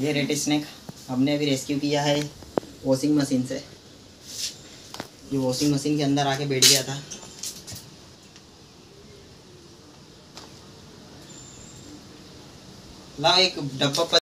ये red snake हमने अभी रेस्क्यू किया है वॉशिंग मशीन से। ये वॉशिंग मशीन के अंदर आके बैठ गया था। लाओ एक डब्बा